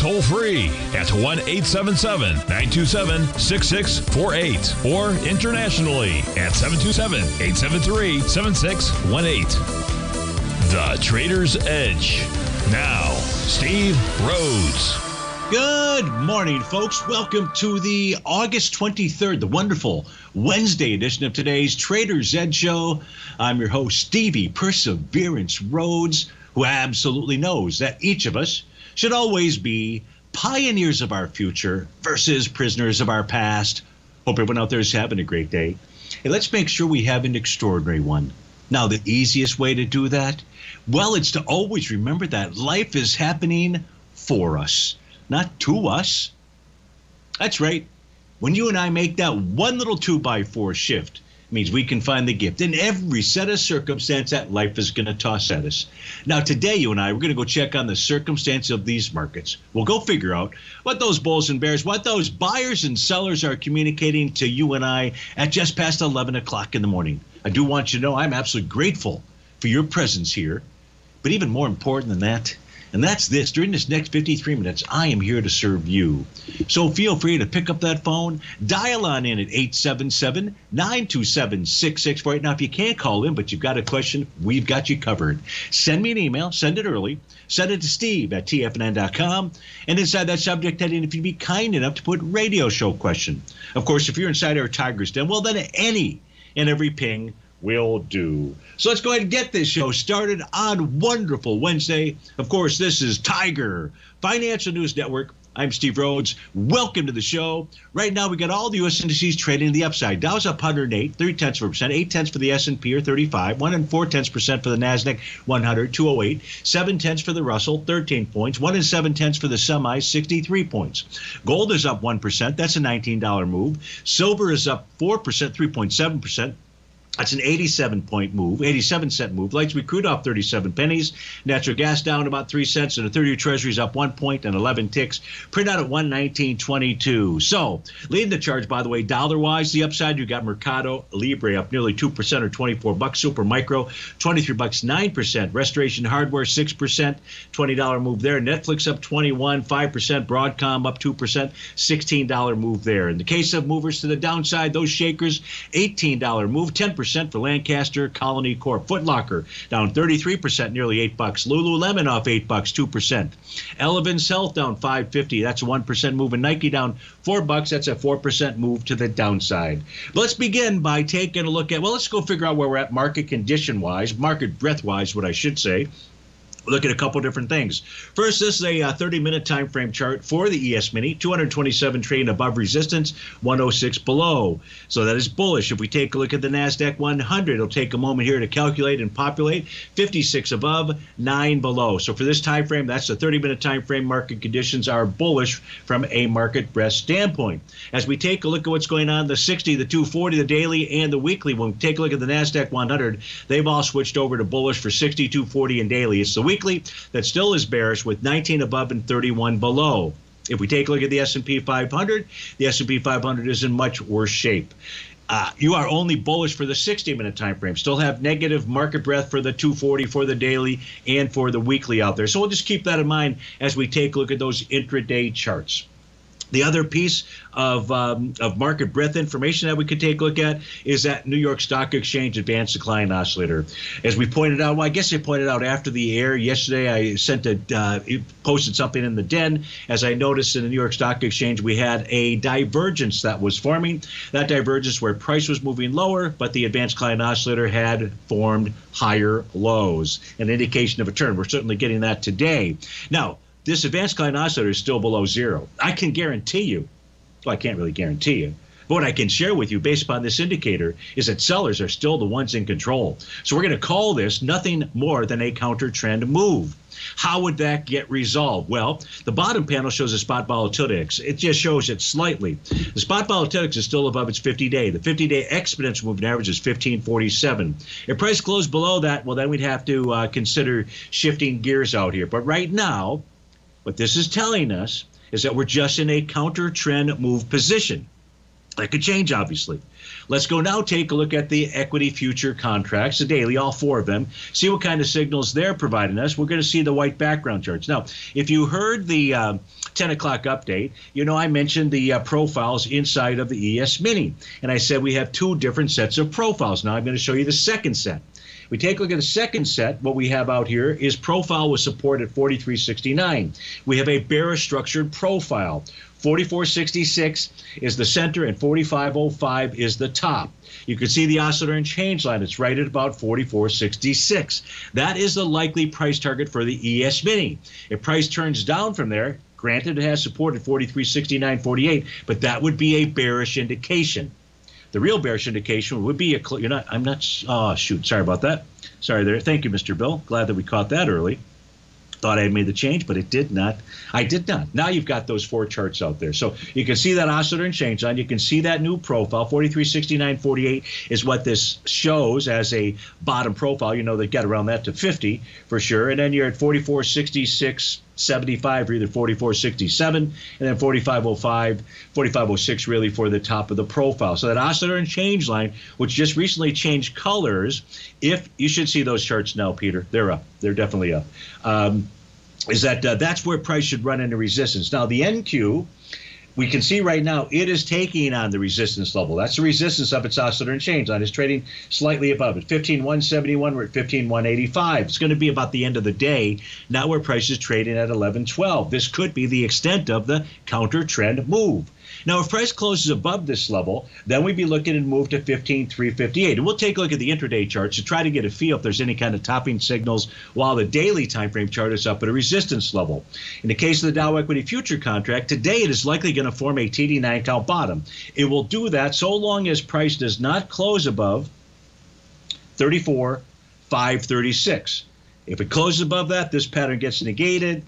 toll free at 1 877 927 6648 or internationally at 727 873 7618. The Trader's Edge. Now, Steve Rhodes. Good morning, folks. Welcome to the August 23rd, the wonderful Wednesday edition of today's Trader's Edge Show. I'm your host, Stevie Perseverance Rhodes, who absolutely knows that each of us should always be pioneers of our future versus prisoners of our past. Hope everyone out there is having a great day. Hey, let's make sure we have an extraordinary one. Now, the easiest way to do that? Well, it's to always remember that life is happening for us, not to us. That's right. When you and I make that one little two by four shift, means we can find the gift in every set of circumstance that life is going to toss at us. Now, today, you and I, we're going to go check on the circumstance of these markets. We'll go figure out what those bulls and bears, what those buyers and sellers are communicating to you and I at just past 11 o'clock in the morning. I do want you to know I'm absolutely grateful for your presence here. But even more important than that, and that's this. During this next 53 minutes, I am here to serve you. So feel free to pick up that phone, dial on in at 877 927 6648. Now, if you can't call in, but you've got a question, we've got you covered. Send me an email, send it early, send it to steve at tfnn.com. And inside that subject heading, if you'd be kind enough to put radio show question. Of course, if you're inside our Tigers Den, well, then any and every ping will do. So let's go ahead and get this show started on wonderful Wednesday. Of course, this is Tiger Financial News Network. I'm Steve Rhodes. Welcome to the show. Right now, we got all the U.S. indices trading to the upside. Dow's up 108, three tenths of a percent, eight tenths for the S&P or 35, one and four tenths percent for the Nasdaq 100, 208, seven tenths for the Russell, 13 points, one and seven tenths for the semi, 63 points. Gold is up one percent. That's a $19 move. Silver is up four percent, 3.7 percent. That's an 87 point move, 87 cent move. Light sweet crude off 37 pennies. Natural gas down about 3 cents, and the 30 year treasury is up 1 point and 11 ticks. Print out at 119.22. So, leading the charge, by the way, dollar wise, the upside, you got Mercado Libre up nearly 2% or 24 bucks. Super Micro, 23 bucks, 9%. Restoration Hardware, 6%, $20 move there. Netflix up 21, 5%. Broadcom up 2%, $16 move there. In the case of movers to the downside, those shakers, $18 move, 10% percent for Lancaster Colony Corp. Footlocker down 33%, nearly eight bucks. Lululemon off eight bucks, two percent. Elevance Health down 550. That's a one percent move. And Nike down four bucks. That's a four percent move to the downside. Let's begin by taking a look at. Well, let's go figure out where we're at market condition wise, market breadth wise, what I should say look at a couple different things. First, this is a uh, 30 minute time frame chart for the ES Mini, 227 trading above resistance, 106 below. So that is bullish. If we take a look at the NASDAQ 100, it'll take a moment here to calculate and populate 56 above, 9 below. So for this time frame, that's the 30 minute time frame. Market conditions are bullish from a market breadth standpoint. As we take a look at what's going on, the 60, the 240, the daily, and the weekly, when we take a look at the NASDAQ 100, they've all switched over to bullish for 60, 240, and daily. It's the weekly that still is bearish with 19 above and 31 below. If we take a look at the S&P 500, the S&P 500 is in much worse shape. Uh, you are only bullish for the 60 minute time frame. Still have negative market breadth for the 240 for the daily and for the weekly out there. So we'll just keep that in mind as we take a look at those intraday charts. The other piece of, um, of market breadth information that we could take a look at is that New York Stock Exchange Advanced Decline Oscillator. As we pointed out, well, I guess I pointed out after the air yesterday, I sent a uh, posted something in the den. As I noticed in the New York Stock Exchange, we had a divergence that was forming. That divergence where price was moving lower, but the Advanced Decline Oscillator had formed higher lows, an indication of a turn. We're certainly getting that today. Now, this advanced decline oscillator is still below zero. I can guarantee you, well, I can't really guarantee you, But what I can share with you based upon this indicator is that sellers are still the ones in control. So we're going to call this nothing more than a counter trend move. How would that get resolved? Well, the bottom panel shows a spot volatility. It just shows it slightly. The spot volatility is still above its 50 day. The 50 day exponential moving average is 1547. If price closed below that, well, then we'd have to uh, consider shifting gears out here. But right now, what this is telling us is that we're just in a counter trend move position. That could change, obviously. Let's go now take a look at the equity future contracts, the daily, all four of them, see what kind of signals they're providing us. We're going to see the white background charts. Now, if you heard the uh, 10 o'clock update, you know I mentioned the uh, profiles inside of the ES Mini, and I said we have two different sets of profiles. Now I'm going to show you the second set. We take a look at the second set. What we have out here is profile with support at 4369. We have a bearish structured profile. 4466 is the center and 4505 is the top. You can see the oscillator and change line. It's right at about 4466. That is the likely price target for the ES Mini. If price turns down from there, granted it has support at 4369.48, but that would be a bearish indication. The real bearish indication would be a you're not I'm not oh shoot sorry about that sorry there thank you Mr. Bill glad that we caught that early thought I had made the change, but it did not. I did not. Now you've got those four charts out there. So you can see that oscillator and change line. You can see that new profile. 4369.48 is what this shows as a bottom profile. You know, they get around that to 50 for sure. And then you're at 4466. 75 or either 4467 and then 4505 4506 really for the top of the profile. So that oscillator and change line which just recently changed colors if you should see those charts now peter. They're up. They're definitely up. Um, is that uh, that's where price should run into resistance. Now the NQ, we can see right now it is taking on the resistance level. That's the resistance of its oscillator and change line. It's trading slightly above it. 15171, we're at 15185. It's going to be about the end of the day. Now where price is trading at 1112. This could be the extent of the counter trend move. Now, if price closes above this level, then we'd be looking to move to 15,358. And we'll take a look at the intraday charts to try to get a feel if there's any kind of topping signals while the daily time frame chart is up at a resistance level. In the case of the Dow Equity Future contract, today it is likely going to form a TD9 count bottom. It will do that so long as price does not close above 34, 536. If it closes above that, this pattern gets negated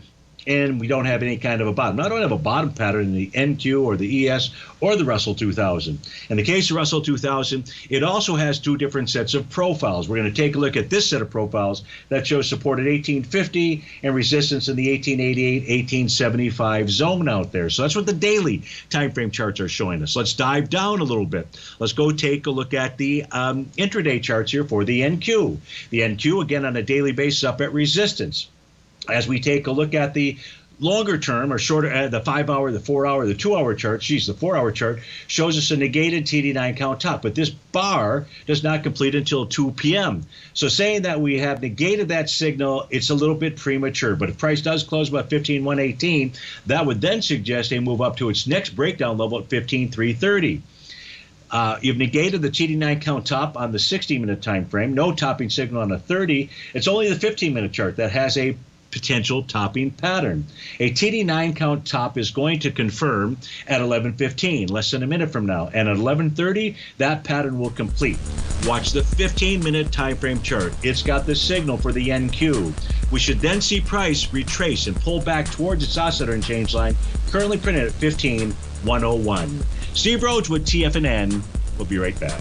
and we don't have any kind of a bottom. Now, I don't have a bottom pattern in the NQ or the ES or the Russell 2000. In the case of Russell 2000, it also has two different sets of profiles. We're going to take a look at this set of profiles that shows support at 1850 and resistance in the 1888, 1875 zone out there. So that's what the daily time frame charts are showing us. Let's dive down a little bit. Let's go take a look at the um, intraday charts here for the NQ. The NQ, again, on a daily basis up at resistance as we take a look at the longer term or shorter, uh, the five hour, the four hour, the two hour chart, geez, the four hour chart shows us a negated TD9 count top, but this bar does not complete until 2 p.m. So saying that we have negated that signal, it's a little bit premature. But if price does close about 15,118, that would then suggest a move up to its next breakdown level at 15,330. Uh, you've negated the TD9 count top on the 60 minute time frame, no topping signal on a 30. It's only the 15 minute chart that has a potential topping pattern. A TD9 count top is going to confirm at 11:15, less than a minute from now, and at 11:30 that pattern will complete. Watch the 15-minute time frame chart. It's got the signal for the NQ. We should then see price retrace and pull back towards its oscillator and change line, currently printed at 15.101. Steve Rhodes with TFNN. We'll be right back.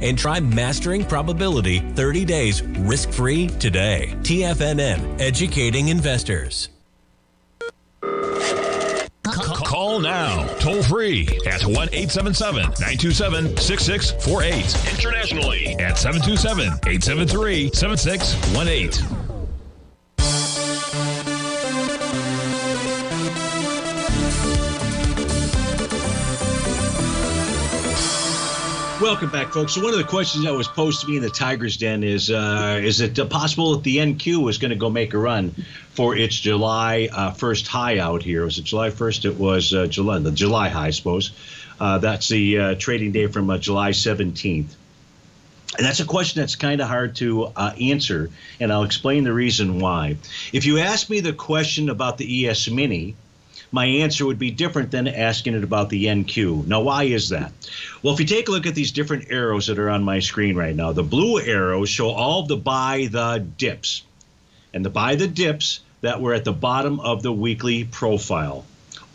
and try Mastering Probability 30 days risk free today. TFNN, educating investors. Call now, toll free at 1 877 927 6648. Internationally at 727 873 7618. Welcome back, folks. So one of the questions that was posed to me in the Tigers Den is: uh, Is it possible that the NQ is going to go make a run for its July uh, first high out here? Was it July first? It was uh, July, the July high, I suppose. Uh, that's the uh, trading day from uh, July seventeenth. And that's a question that's kind of hard to uh, answer, and I'll explain the reason why. If you ask me the question about the ES Mini, my answer would be different than asking it about the NQ. Now, why is that? Well, if you take a look at these different arrows that are on my screen right now, the blue arrows show all the buy the dips. And the buy the dips that were at the bottom of the weekly profile.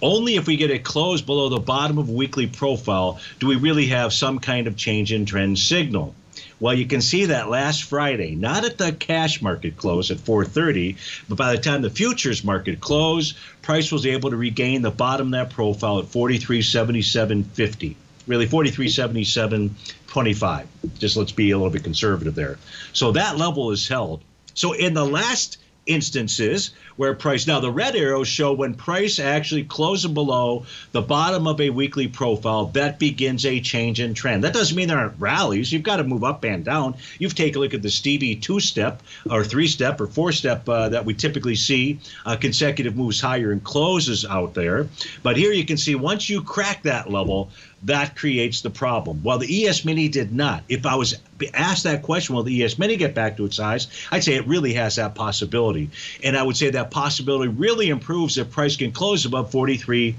Only if we get it closed below the bottom of weekly profile do we really have some kind of change in trend signal. Well, you can see that last Friday, not at the cash market close at 4:30, but by the time the futures market closed, price was able to regain the bottom of that profile at 43.77.50. Really 43.77.25. Just let's be a little bit conservative there. So that level is held. So in the last instances where price now the red arrows show when price actually closes below the bottom of a weekly profile that begins a change in trend. That doesn't mean there aren't rallies. You've got to move up and down. You've taken a look at the stevie two step or three step or four step uh, that we typically see uh, consecutive moves higher and closes out there. But here you can see once you crack that level that creates the problem. Well, the ES Mini did not. If I was asked that question, will the ES Mini get back to its size? I'd say it really has that possibility. And I would say that possibility really improves if price can close above 43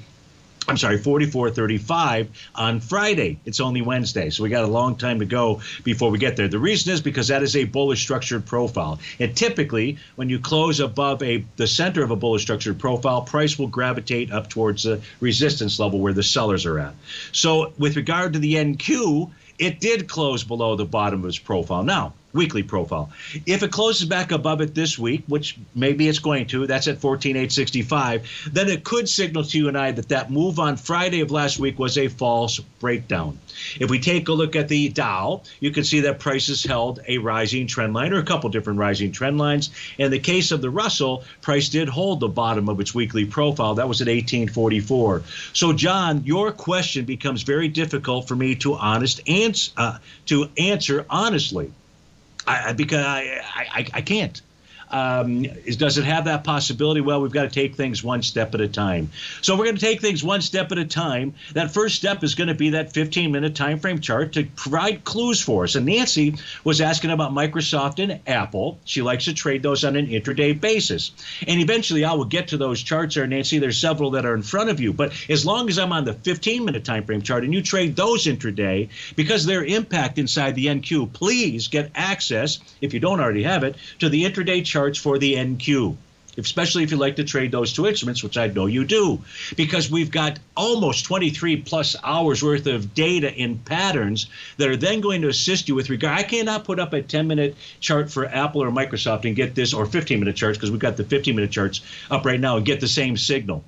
I'm sorry, 44.35 on Friday. It's only Wednesday, so we got a long time to go before we get there. The reason is because that is a bullish structured profile. And typically, when you close above a the center of a bullish structured profile, price will gravitate up towards the resistance level where the sellers are at. So, with regard to the NQ, it did close below the bottom of its profile. Now, weekly profile. If it closes back above it this week, which maybe it's going to, that's at 14,865, then it could signal to you and I that that move on Friday of last week was a false breakdown. If we take a look at the Dow, you can see that prices held a rising trend line or a couple different rising trend lines. In the case of the Russell, price did hold the bottom of its weekly profile. That was at 1844. So, John, your question becomes very difficult for me to honest answer uh, to answer honestly. I, because I, I, I can't. Um, is, does it have that possibility? Well, we've got to take things one step at a time. So we're going to take things one step at a time. That first step is going to be that 15 minute time frame chart to provide clues for us. And Nancy was asking about Microsoft and Apple. She likes to trade those on an intraday basis. And eventually I will get to those charts there, Nancy. There's several that are in front of you. But as long as I'm on the 15 minute time frame chart and you trade those intraday, because their impact inside the NQ, please get access, if you don't already have it, to the intraday chart charts for the NQ especially if you like to trade those two instruments, which I know you do, because we've got almost 23 plus hours worth of data in patterns that are then going to assist you with regard. I cannot put up a 10 minute chart for Apple or Microsoft and get this, or 15 minute charts, because we've got the 15 minute charts up right now and get the same signal.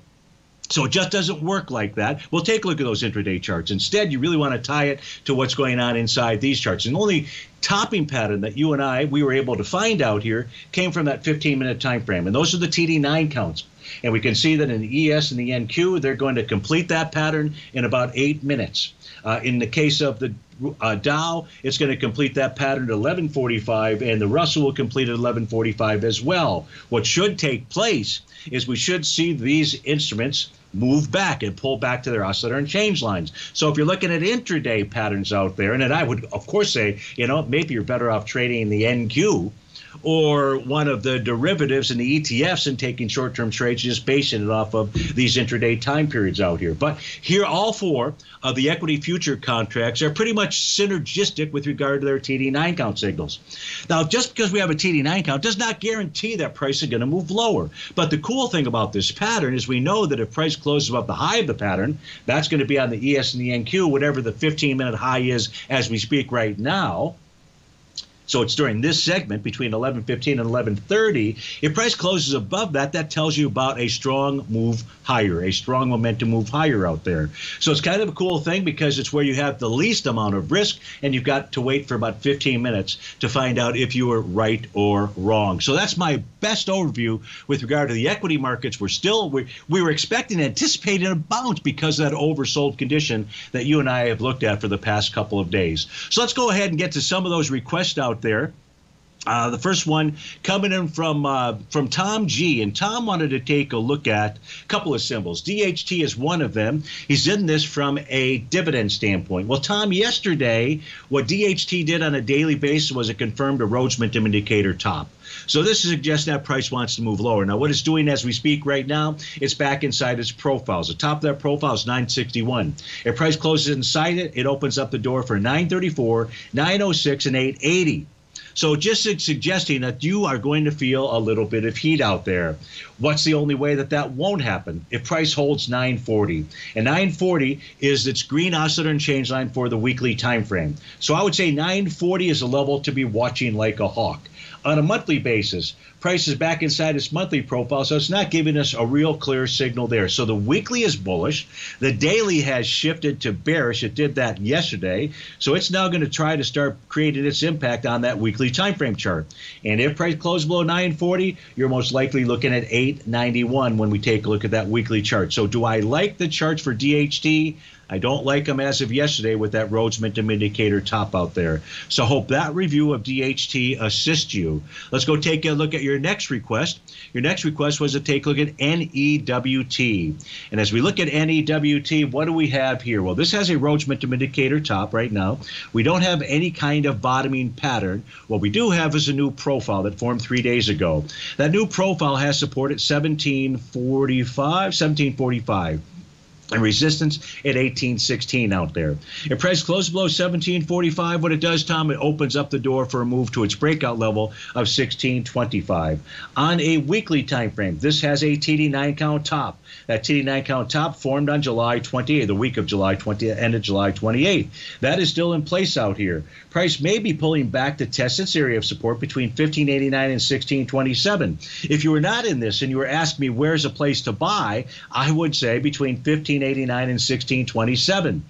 So it just doesn't work like that. We'll take a look at those intraday charts. Instead, you really want to tie it to what's going on inside these charts. And the only topping pattern that you and I we were able to find out here came from that 15 minute time frame. And those are the TD9 counts. And we can see that in the ES and the NQ, they're going to complete that pattern in about eight minutes. Uh, in the case of the uh, Dow, it's going to complete that pattern at 1145, and the Russell will complete at 1145 as well. What should take place is we should see these instruments move back and pull back to their oscillator and change lines. So if you're looking at intraday patterns out there, and I would of course say, you know, maybe you're better off trading the NQ or one of the derivatives in the ETFs and taking short term trades, just basing it off of these intraday time periods out here. But here, all four of the equity future contracts are pretty much synergistic with regard to their TD9 count signals. Now, just because we have a TD9 count does not guarantee that price is going to move lower. But the cool thing about this pattern is we know that if price closes above the high of the pattern, that's going to be on the ES and the NQ, whatever the 15 minute high is as we speak right now. So it's during this segment between 11:15 and 11:30. If price closes above that, that tells you about a strong move higher, a strong momentum move higher out there. So it's kind of a cool thing because it's where you have the least amount of risk, and you've got to wait for about 15 minutes to find out if you were right or wrong. So that's my best overview with regard to the equity markets. We're still we, we were expecting, anticipating a bounce because of that oversold condition that you and I have looked at for the past couple of days. So let's go ahead and get to some of those requests out out there. Uh, the first one coming in from uh, from Tom G, and Tom wanted to take a look at a couple of symbols. DHT is one of them. He's in this from a dividend standpoint. Well, Tom, yesterday, what DHT did on a daily basis was it confirmed a Rhodes Momentum Indicator top. So this suggests that price wants to move lower. Now, what it's doing as we speak right now, it's back inside its profiles. The top of that profile is 961. If price closes inside it, it opens up the door for 934, 906, and 880. So just suggesting that you are going to feel a little bit of heat out there. What's the only way that that won't happen? If price holds 940. And 940 is its green oscillator and change line for the weekly time frame. So I would say 940 is a level to be watching like a hawk on a monthly basis. Price is back inside its monthly profile, so it's not giving us a real clear signal there. So the weekly is bullish. The daily has shifted to bearish. It did that yesterday. So it's now going to try to start creating its impact on that weekly time frame chart. And if price closes below 940, you're most likely looking at 891 when we take a look at that weekly chart. So do I like the charts for DHT? I don't like them as of yesterday with that Rhodes Momentum Indicator top out there. So hope that review of DHT assists you. Let's go take a look at your next request. Your next request was to take a look at NEWT. And as we look at NEWT, what do we have here? Well, this has a Rhodes Momentum Indicator top right now. We don't have any kind of bottoming pattern. What we do have is a new profile that formed three days ago. That new profile has support at 1745, 1745. And resistance at 1816 out there. If price closes below 1745, what it does, Tom, it opens up the door for a move to its breakout level of 1625. On a weekly time frame, this has a TD9 count top. That TD9 count top formed on July 28, the week of July 20, end of July 28. That is still in place out here. Price may be pulling back to test its area of support between 1589 and 1627. If you were not in this and you were asking me where's a place to buy, I would say between 1589 and 1627.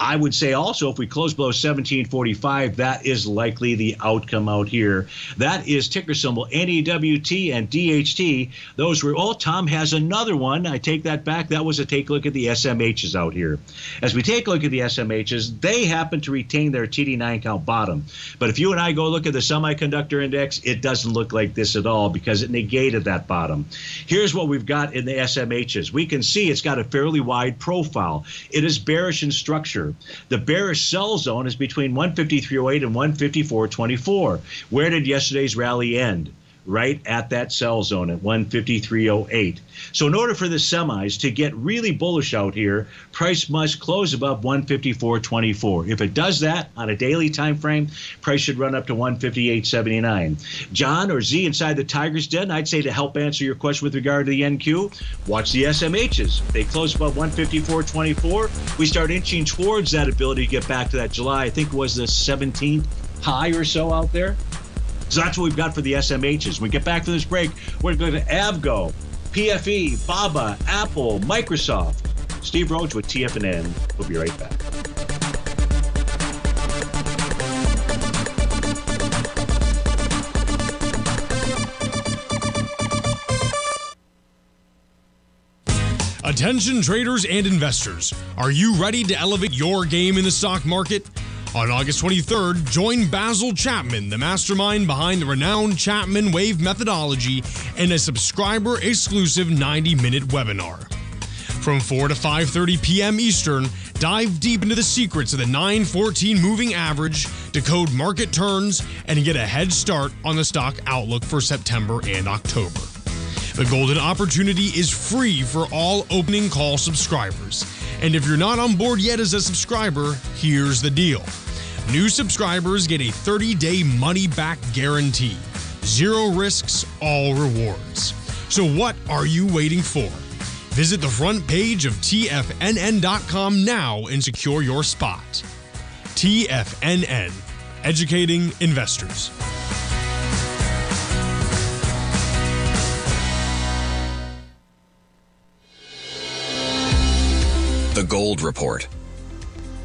I would say also if we close below 1745, that is likely the outcome out here. That is ticker symbol NEWT and DHT. Those were, oh, Tom has another one. I take that back. That was a take a look at the SMHs out here. As we take a look at the SMHs, they happen to retain their TD9 count bottom. But if you and I go look at the semiconductor index, it doesn't look like this at all because it negated that bottom. Here's what we've got in the SMHs. We can see it's got a fairly wide profile. It is bearish in structure. The bearish sell zone is between 153.08 and 154.24. Where did yesterday's rally end? Right at that sell zone at 153.08. So in order for the semis to get really bullish out here, price must close above 154.24. If it does that on a daily time frame, price should run up to 158.79. John or Z inside the Tiger's Den, I'd say to help answer your question with regard to the NQ, watch the SMHs. They close above 154.24. We start inching towards that ability to get back to that July. I think was the 17th high or so out there. So that's what we've got for the SMHs. When we get back from this break, we're going to Avgo, PFE, Baba, Apple, Microsoft. Steve Rhodes with TFNN. We'll be right back. Attention traders and investors. Are you ready to elevate your game in the stock market? On August 23rd, join Basil Chapman, the mastermind behind the renowned Chapman Wave methodology, in a subscriber exclusive 90 minute webinar. From 4 to 5:30 p.m. Eastern, dive deep into the secrets of the 914 moving average, decode market turns, and get a head start on the stock outlook for September and October. The golden opportunity is free for all opening call subscribers. And if you're not on board yet as a subscriber, here's the deal. New subscribers get a 30 day money back guarantee. Zero risks, all rewards. So, what are you waiting for? Visit the front page of TFNN.com now and secure your spot. TFNN, educating investors. The Gold Report.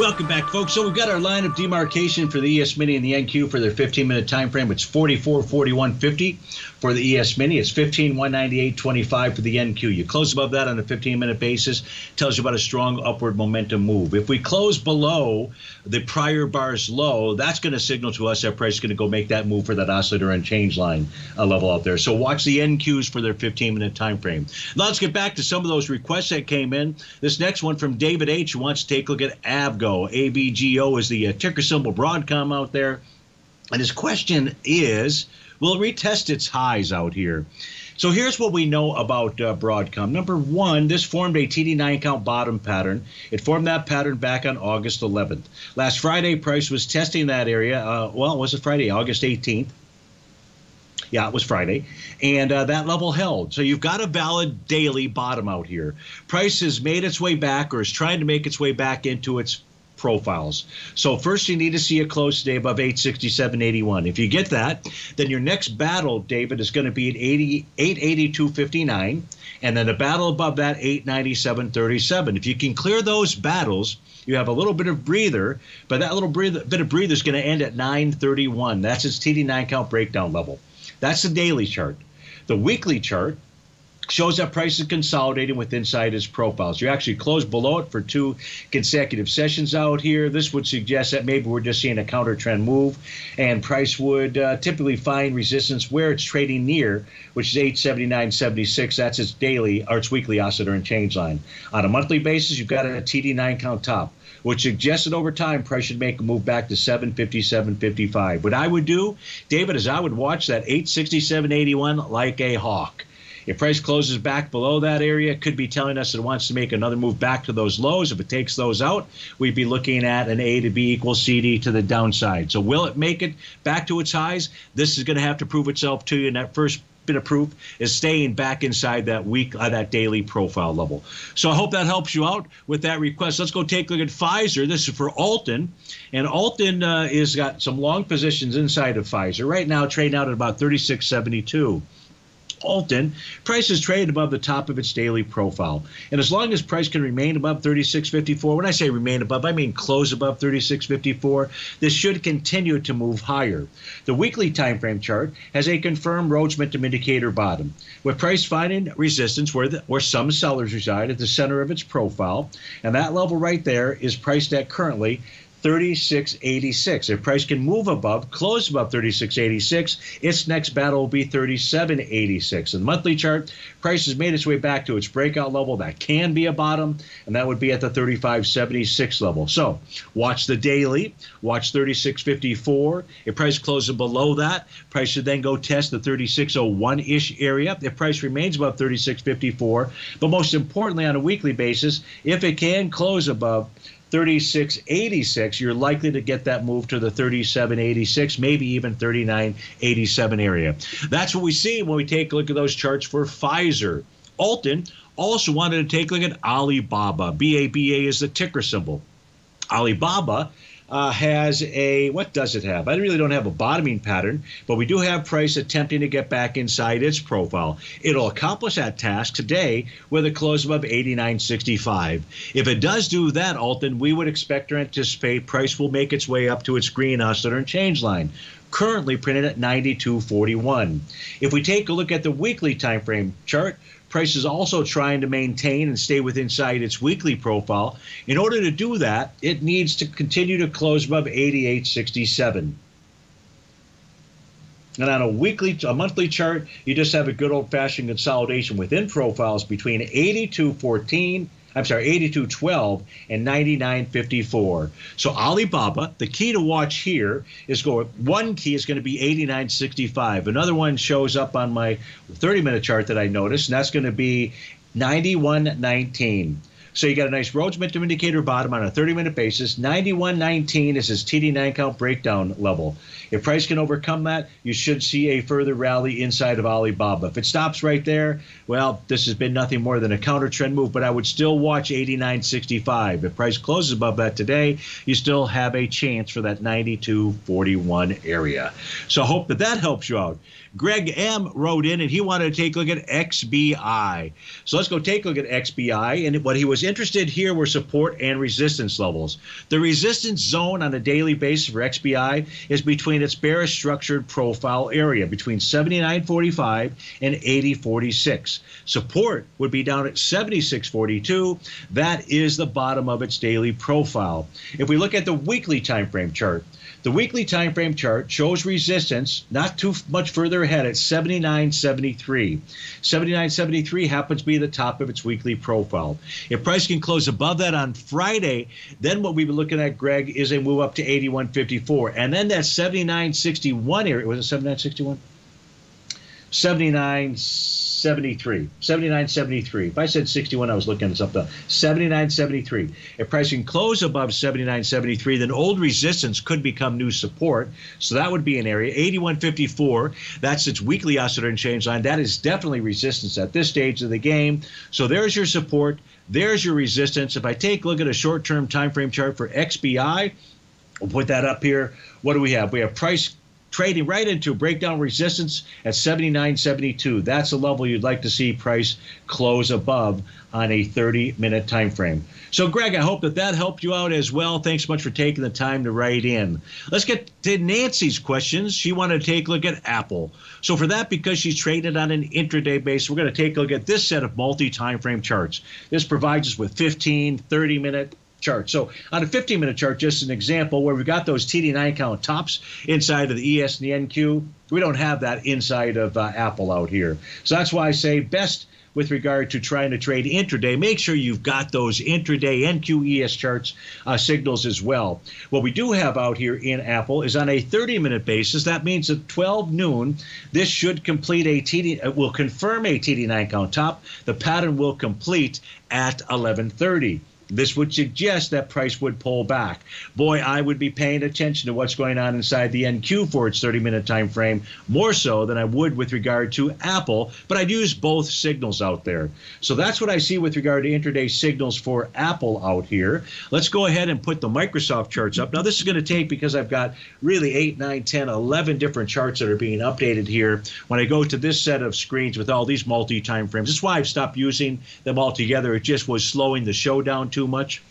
Welcome back, folks. So we've got our line of demarcation for the ES Mini and the NQ for their 15-minute time frame. It's 44, 41, 50 for the ES Mini. It's 15, 198, 25 for the NQ. You close above that on a 15-minute basis, tells you about a strong upward momentum move. If we close below the prior bar's low, that's going to signal to us that price is going to go make that move for that oscillator and change line uh, level out there. So watch the NQs for their 15-minute time frame. Now let's get back to some of those requests that came in. This next one from David H. wants to take a look at Avgo. AVGO is the uh, ticker symbol Broadcom out there. And his question is will retest its highs out here? So here's what we know about uh, Broadcom. Number one, this formed a TD9 count bottom pattern. It formed that pattern back on August 11th. Last Friday, price was testing that area. Uh, well, was it Friday? August 18th. Yeah, it was Friday. And uh, that level held. So you've got a valid daily bottom out here. Price has made its way back or is trying to make its way back into its profiles. So first you need to see a close today above 867.81. If you get that, then your next battle, David, is going to be at 80, 882.59, and then a battle above that 897.37. If you can clear those battles, you have a little bit of breather, but that little breather, bit of breather is going to end at 931. That's its TD9 count breakdown level. That's the daily chart. The weekly chart shows that price is consolidating with inside its profiles. You actually closed below it for two consecutive sessions out here. This would suggest that maybe we're just seeing a counter trend move, and price would uh, typically find resistance where it's trading near, which is 879.76. That's its daily or its weekly oscillator and change line. On a monthly basis, you've got a TD9 count top which suggests that over time price should make a move back to 757.55. What I would do, David, is I would watch that 867.81 like a hawk. If price closes back below that area, it could be telling us it wants to make another move back to those lows. If it takes those out, we'd be looking at an A to B equals CD to the downside. So will it make it back to its highs? This is going to have to prove itself to you in that first bit of proof is staying back inside that week uh, that daily profile level. So I hope that helps you out with that request. Let's go take a look at Pfizer. This is for Alton, and Alton uh, is got some long positions inside of Pfizer right now, trading out at about 36.72. Alton, price is traded above the top of its daily profile. And as long as price can remain above 36.54, when I say remain above, I mean close above 36.54, this should continue to move higher. The weekly time frame chart has a confirmed Rhodes Momentum Indicator bottom, with price finding resistance where, the, where some sellers reside at the center of its profile. And that level right there is priced at currently 36.86. If price can move above, close above 36.86, its next battle will be 37.86. In the monthly chart, price has made its way back to its breakout level. That can be a bottom, and that would be at the 35.76 level. So watch the daily, watch 36.54. If price closes below that, price should then go test the 36.01 ish area. If price remains above 36.54, but most importantly on a weekly basis, if it can close above 3686, you're likely to get that move to the 3786, maybe even 3987 area. That's what we see when we take a look at those charts for Pfizer. Alton also wanted to take a look at Alibaba. BABA is the ticker symbol. Alibaba uh, has a what does it have? I really don't have a bottoming pattern, but we do have price attempting to get back inside its profile. It'll accomplish that task today with a close above 89.65. If it does do that, Alton, we would expect or anticipate price will make its way up to its green oscillator and change line currently printed at 92.41. If we take a look at the weekly time frame chart, Price is also trying to maintain and stay within inside its weekly profile. In order to do that, it needs to continue to close above 88.67. And on a weekly, a monthly chart, you just have a good old fashioned consolidation within profiles between 82.14 I'm sorry, 82.12 and 99.54. So Alibaba, the key to watch here is going, one key is going to be 89.65. Another one shows up on my 30 minute chart that I noticed, and that's going to be 91.19. So you got a nice Rhodes Momentum Indicator bottom on a 30 minute basis. 91.19 is his TD9 count breakdown level. If price can overcome that, you should see a further rally inside of Alibaba. If it stops right there, well, this has been nothing more than a counter trend move, but I would still watch 89.65. If price closes above that today, you still have a chance for that 92.41 area. So I hope that that helps you out. Greg M wrote in and he wanted to take a look at XBI. So let's go take a look at XBI. And what he was interested here were support and resistance levels. The resistance zone on a daily basis for XBI is between its bearish structured profile area, between 79.45 and 80.46. Support would be down at 76.42. That is the bottom of its daily profile. If we look at the weekly time frame chart, the weekly time frame chart shows resistance not too much further ahead at 79.73. 79.73 happens to be the top of its weekly profile. If price can close above that on Friday, then what we've been looking at, Greg, is a move up to 81.54. And then that 79.61 area, was it 79.61? 79 73 79 73 if i said 61 i was looking at something. 79 73 if pricing close above 79 73 then old resistance could become new support. So that would be an area. 8154 that's its weekly oscillator and change line. That is definitely resistance at this stage of the game. So there's your support. There's your resistance. If i take a look at a short-term time frame chart for xbi we'll put that up here. What do we have? We have price trading right into breakdown resistance at 79.72. That's a level you'd like to see price close above on a 30 minute time frame. So, Greg, I hope that that helped you out as well. Thanks much for taking the time to write in. Let's get to Nancy's questions. She wanted to take a look at Apple. So, for that, because she's traded on an intraday basis, we're going to take a look at this set of multi time frame charts. This provides us with 15, 30 minute, chart. So on a 15 minute chart, just an example where we've got those TD9 count tops inside of the ES and the NQ. We don't have that inside of uh, Apple out here. So that's why I say best with regard to trying to trade intraday, make sure you've got those intraday NQES charts uh, signals as well. What we do have out here in Apple is on a 30 minute basis. That means at 12 noon, this should complete a TD, uh, will confirm a TD9 count top. The pattern will complete at 1130. This would suggest that price would pull back. Boy, I would be paying attention to what's going on inside the NQ for its 30 minute time frame more so than I would with regard to Apple, but I'd use both signals out there. So that's what I see with regard to intraday signals for Apple out here. Let's go ahead and put the Microsoft charts up. Now, this is going to take because I've got really 8, 9, 10, 11 different charts that are being updated here. When I go to this set of screens with all these multi time frames, that's why I've stopped using them all together. It just was slowing the show down too too much.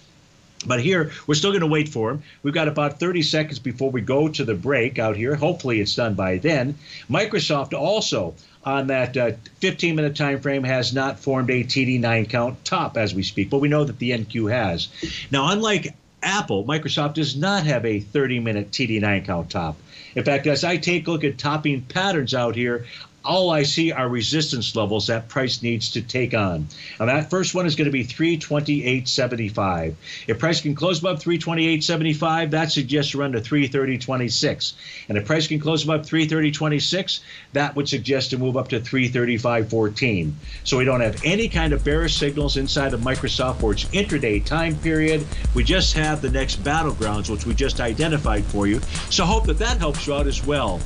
But here, we're still going to wait for him. We've got about 30 seconds before we go to the break out here. Hopefully, it's done by then. Microsoft also on that uh, 15 minute time frame has not formed a TD9 count top as we speak, but we know that the NQ has. Now, unlike Apple, Microsoft does not have a 30 minute TD9 count top. In fact, as I take a look at topping patterns out here, all I see are resistance levels that price needs to take on. And that first one is going to be 328.75. If price can close above 328.75, that suggests a run to 330.26. And if price can close above 330.26, that would suggest a move up to 335.14. So we don't have any kind of bearish signals inside of Microsoft for its intraday time period. We just have the next battlegrounds, which we just identified for you. So hope that that helps you out as well.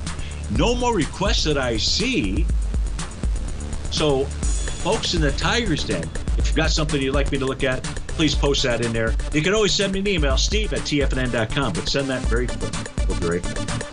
No more requests that I see. So, folks in the Tiger's Den, if you've got something you'd like me to look at, please post that in there. You can always send me an email, steve at tfnn.com, but send that very quickly. We'll be right back.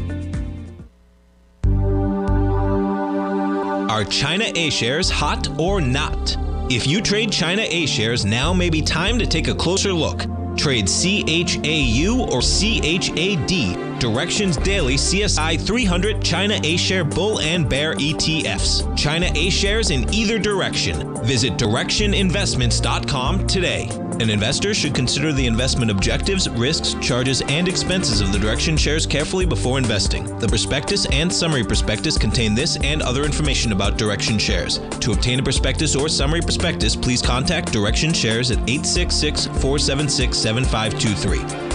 Are China A shares hot or not? If you trade China A shares, now may be time to take a closer look. Trade CHAU or CHAD, Directions Daily CSI 300 China A Share Bull and Bear ETFs. China A shares in either direction. Visit direxioninvestments.com today. An investor should consider the investment objectives, risks, charges, and expenses of the Direxion shares carefully before investing. The prospectus and summary prospectus contain this and other information about Direxion shares. To obtain a prospectus or summary prospectus, please contact Direxion Shares at 866 476 7523.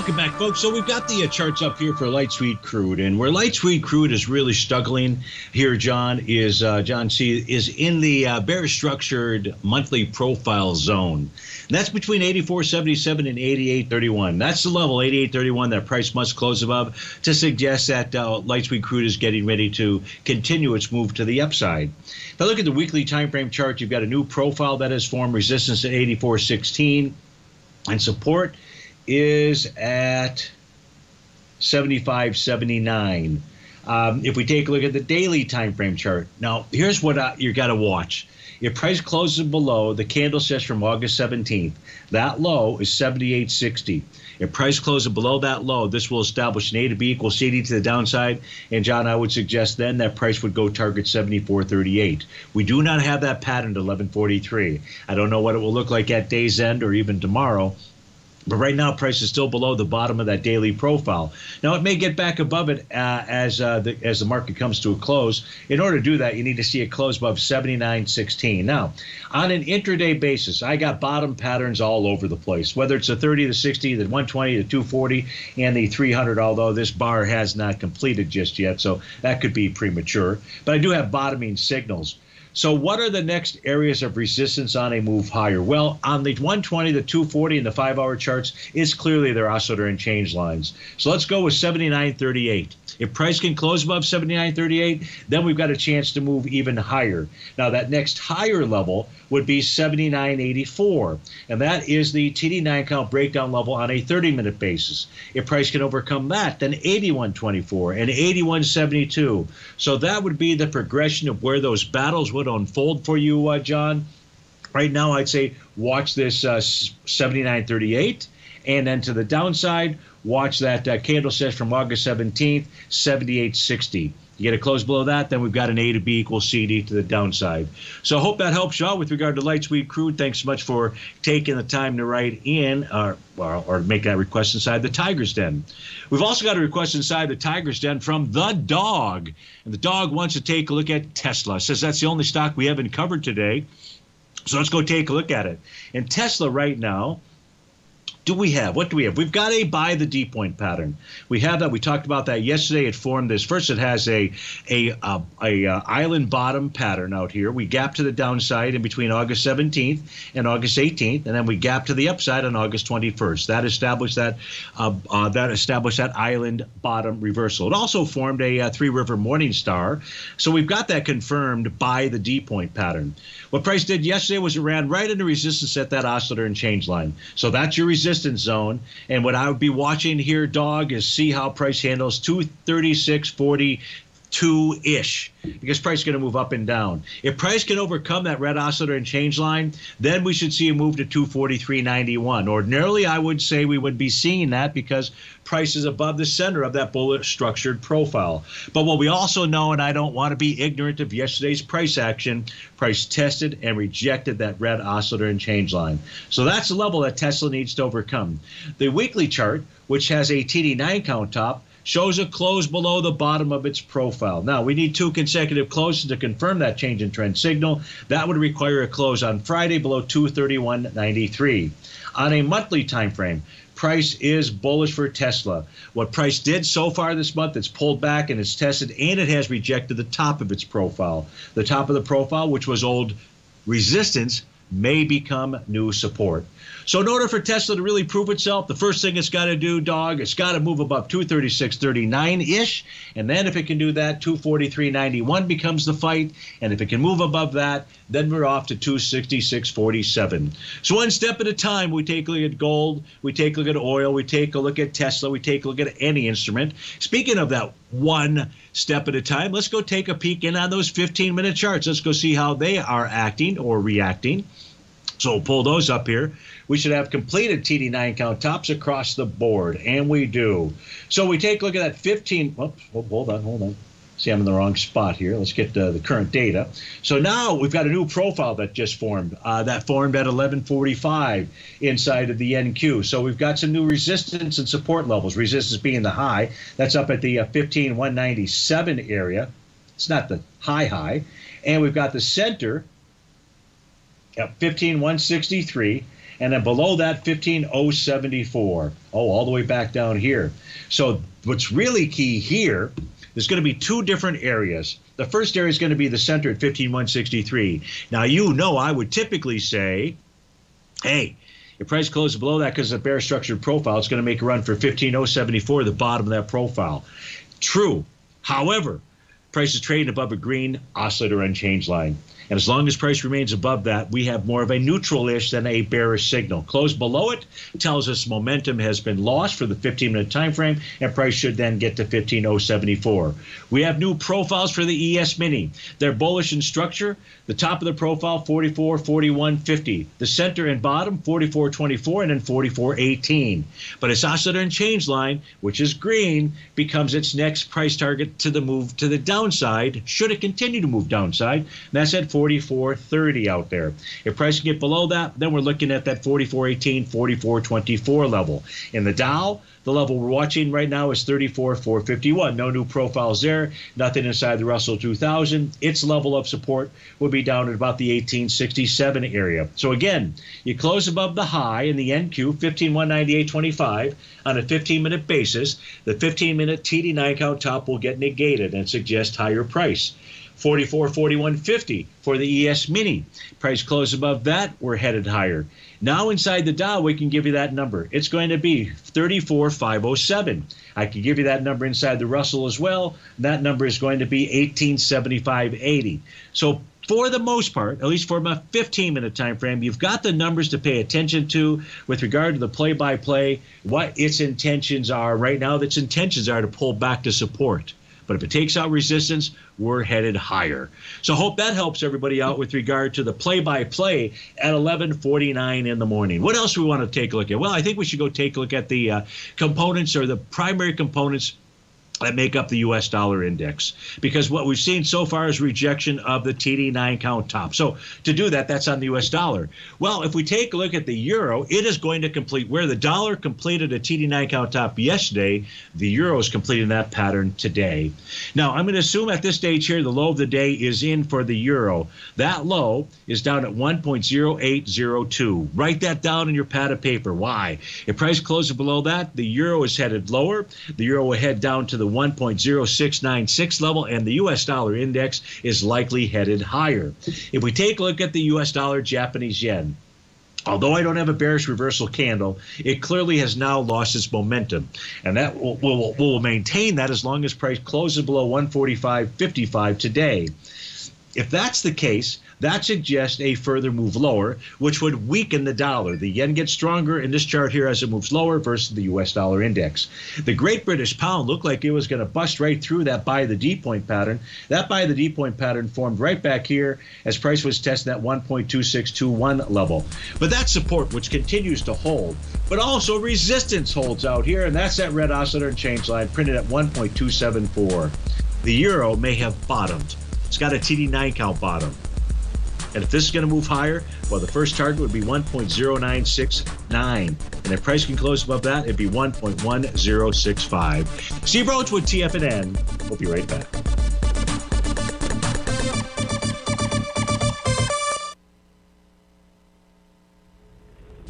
Welcome back, folks. So we've got the uh, charts up here for light sweet crude, and where light sweet crude is really struggling here, John, is uh, John C is in the uh, bear structured monthly profile zone. And that's between 84.77 and 88.31. That's the level 88.31 that price must close above to suggest that uh, light sweet crude is getting ready to continue its move to the upside. If I look at the weekly time frame chart, you've got a new profile that has formed resistance at 84.16 and support is at 75, 79. Um, if we take a look at the daily time frame chart, now here's what I, you got to watch. If price closes below the candle says from August 17th, that low is 78.60. If price closes below that low, this will establish an A to B equals CD to the downside. And John, I would suggest then that price would go target 74.38. We do not have that pattern to 11.43. I don't know what it will look like at day's end or even tomorrow. But right now, price is still below the bottom of that daily profile. Now, it may get back above it uh, as uh, the as the market comes to a close. In order to do that, you need to see it close above 79.16. Now, on an intraday basis, I got bottom patterns all over the place. Whether it's the 30, the 60, the 120, the 240, and the 300. Although this bar has not completed just yet, so that could be premature. But I do have bottoming signals. So, what are the next areas of resistance on a move higher? Well, on the 120, the 240, and the five hour charts, it's clearly their oscillator and change lines. So, let's go with 79.38. If price can close above 79.38, then we've got a chance to move even higher. Now, that next higher level would be 79.84, and that is the TD9 count breakdown level on a 30 minute basis. If price can overcome that, then 81.24 and 81.72. So, that would be the progression of where those battles would unfold for you, uh, John. Right now, I'd say watch this uh, 79.38. And then to the downside, watch that uh, candle set from August 17th, 78.60. You get a close below that, then we've got an A to B equals CD to the downside. So I hope that helps out with regard to light sweet crude. Thanks so much for taking the time to write in or, or, or make that request inside the Tiger's Den. We've also got a request inside the Tiger's Den from the dog. And the dog wants to take a look at Tesla. Says that's the only stock we haven't covered today. So let's go take a look at it. And Tesla right now do we have? What do we have? We've got a buy the D point pattern. We have that. We talked about that yesterday. It formed this. First, it has a a a, a uh, island bottom pattern out here. We gap to the downside in between August 17th and August 18th, and then we gap to the upside on August 21st. That established that uh, uh, that established that island bottom reversal. It also formed a, a uh, three river morning star. So we've got that confirmed by the D point pattern. What price did yesterday was it ran right into resistance at that oscillator and change line. So that's your resistance zone. And what I would be watching here, dog, is see how price handles 236.40 two ish because price is going to move up and down. If price can overcome that red oscillator and change line, then we should see a move to 243.91. Ordinarily, I would say we would be seeing that because price is above the center of that bullet structured profile. But what we also know, and I don't want to be ignorant of yesterday's price action, price tested and rejected that red oscillator and change line. So that's the level that Tesla needs to overcome. The weekly chart, which has a TD9 count top, shows a close below the bottom of its profile. Now, we need two consecutive closes to confirm that change in trend signal. That would require a close on Friday below 231.93. On a monthly time frame, price is bullish for Tesla. What price did so far this month, it's pulled back and it's tested and it has rejected the top of its profile. The top of the profile, which was old resistance, may become new support. So in order for Tesla to really prove itself, the first thing it's got to do, dog, it's got to move above 236.39 ish, and then if it can do that, 243.91 becomes the fight, and if it can move above that, then we're off to 266.47. So one step at a time, we take a look at gold, we take a look at oil, we take a look at Tesla, we take a look at any instrument. Speaking of that one step at a time, let's go take a peek in on those 15 minute charts. Let's go see how they are acting or reacting. So pull those up here. We should have completed TD9 count tops across the board, and we do. So we take a look at that 15. Oops, hold on, hold on. See, I'm in the wrong spot here. Let's get uh, the current data. So now we've got a new profile that just formed. Uh, that formed at 1145 inside of the NQ. So we've got some new resistance and support levels. Resistance being the high. That's up at the uh, 15197 area. It's not the high high. And we've got the center at 15163 and then below that 15074 oh all the way back down here. So what's really key here there's going to be two different areas. The first area is going to be the center at 15163 now you know i would typically say hey if price closes below that because a bear structured profile it's going to make a run for 15074 the bottom of that profile. True. However price is trading above a green oscillator unchanged line and as long as price remains above that, we have more of a neutral-ish than a bearish signal. Close below it tells us momentum has been lost for the 15-minute time frame, and price should then get to 15074. We have new profiles for the ES Mini. They're bullish in structure. The top of the profile 44, 41, 50. The center and bottom 44, 24, and then 44, 18. But its oscillator and change line, which is green, becomes its next price target to the move to the downside. Should it continue to move downside? That's at 44.30 out there. If prices get below that, then we're looking at that 44.18, 44.24 level. In the Dow, the level we're watching right now is 34,451. No new profiles there. Nothing inside the Russell 2000. Its level of support would be down at about the 1867 area. So again, you close above the high in the NQ 15198.25 on a 15 minute basis. The 15 minute TD9 count top will get negated and suggest higher price. 44 41 50 for the ES Mini. Price close above that, we're headed higher. Now inside the Dow, we can give you that number. It's going to be 34507. I can give you that number inside the Russell as well. That number is going to be 1875.80. So for the most part, at least for my 15 minute time frame, you've got the numbers to pay attention to with regard to the play by play, what its intentions are right now. Its intentions are to pull back to support. But if it takes out resistance, we're headed higher. So hope that helps everybody out with regard to the play-by-play at 11:49 in the morning. What else we want to take a look at? Well, I think we should go take a look at the uh, components or the primary components that make up the US dollar index. Because what we've seen so far is rejection of the TD9 count top. So to do that, that's on the US dollar. Well, if we take a look at the euro, it is going to complete where the dollar completed a TD9 count top yesterday, the euro is completing that pattern today. Now, I'm going to assume at this stage here, the low of the day is in for the euro. That low is down at 1.0802. Write that down in your pad of paper. Why? If price closes below that, the euro is headed lower. The euro will head down to the 1.0696 level, and the US dollar index is likely headed higher. If we take a look at the US dollar Japanese yen, Although I don't have a bearish reversal candle, it clearly has now lost its momentum. And that will, will, will maintain that as long as price closes below 145.55 today. If that's the case, that suggests a further move lower, which would weaken the dollar. The yen gets stronger in this chart here as it moves lower versus the US dollar index. The Great British Pound looked like it was going to bust right through that buy the D point pattern. That buy the D point pattern formed right back here as price was testing that 1.2621 level. But that support, which continues to hold, but also resistance holds out here, and that's that red oscillator and change line printed at 1.274. The euro may have bottomed. Got a TD9 count bottom. And if this is going to move higher, well, the first target would be 1.0969. And if price can close above that, it'd be 1.1065. Steve Rhodes with TFNN. We'll be right back.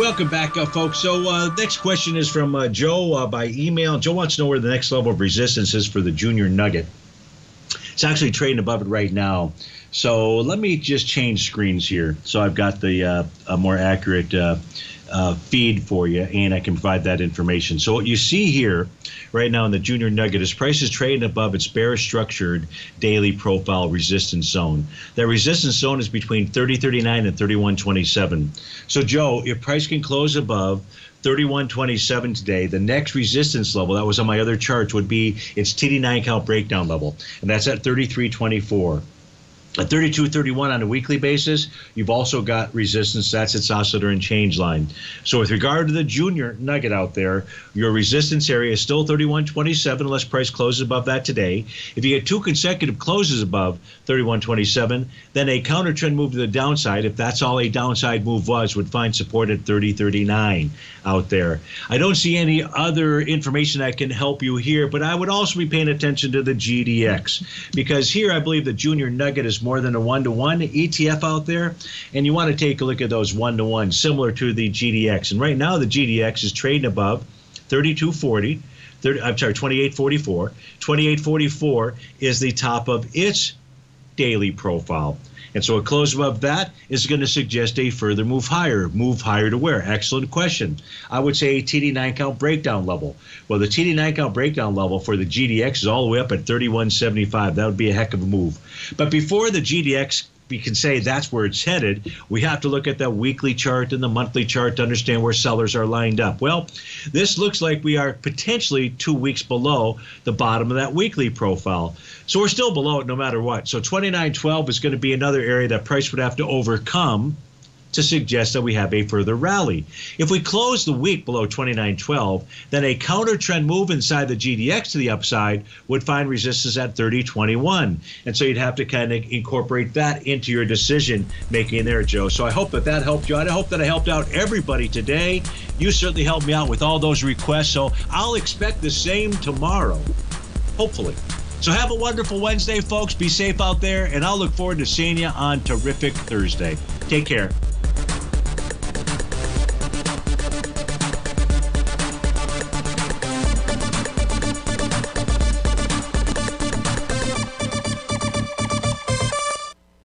Welcome back, uh, folks. So, uh, next question is from uh, Joe uh, by email. Joe wants to know where the next level of resistance is for the junior nugget. It's actually trading above it right now. So let me just change screens here. So I've got the uh, more accurate uh, feed for you, and I can provide that information. So what you see here right now in the junior nugget is price is trading above its bearish structured daily profile resistance zone. That resistance zone is between 30.39 and 31.27. So Joe, if price can close above 31.27 today. The next resistance level that was on my other charts would be its TD9 count breakdown level, and that's at 33.24. At 32.31 on a weekly basis, you've also got resistance. That's its oscillator and change line. So, with regard to the junior nugget out there, your resistance area is still 31.27 unless price closes above that today. If you get two consecutive closes above 31.27, then a counter trend move to the downside, if that's all a downside move was, would find support at 30.39 out there. I don't see any other information that can help you here, but I would also be paying attention to the GDX because here I believe the junior nugget is more than a one to one ETF out there, and you want to take a look at those one to one similar to the GDX. And right now, the GDX is trading above 3240. 30, I'm sorry, 2844. 2844 is the top of its daily profile. And so a close above that is going to suggest a further move higher. Move higher to where? Excellent question. I would say a TD9 count breakdown level. Well, the TD9 count breakdown level for the GDX is all the way up at 3175. That would be a heck of a move. But before the GDX we can say that's where it's headed, we have to look at the weekly chart and the monthly chart to understand where sellers are lined up. Well, this looks like we are potentially two weeks below the bottom of that weekly profile. So we're still below it no matter what. So 2912 is going to be another area that price would have to overcome to suggest that we have a further rally. If we close the week below 29.12, then a counter trend move inside the GDX to the upside would find resistance at 30.21. And so you'd have to kind of incorporate that into your decision making there, Joe. So I hope that that helped you out. I hope that I helped out everybody today. You certainly helped me out with all those requests. So I'll expect the same tomorrow, hopefully. So have a wonderful Wednesday, folks. Be safe out there, and I'll look forward to seeing you on Terrific Thursday. Take care.